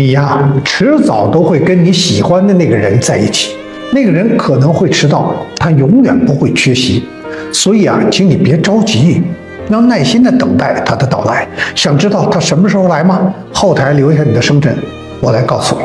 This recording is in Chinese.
你呀迟早都会跟你喜欢的那个人在一起。那个人可能会迟到他永远不会缺席。所以啊请你别着急要耐心的等待他的到来。想知道他什么时候来吗？后台留下你的生辰我来告诉你。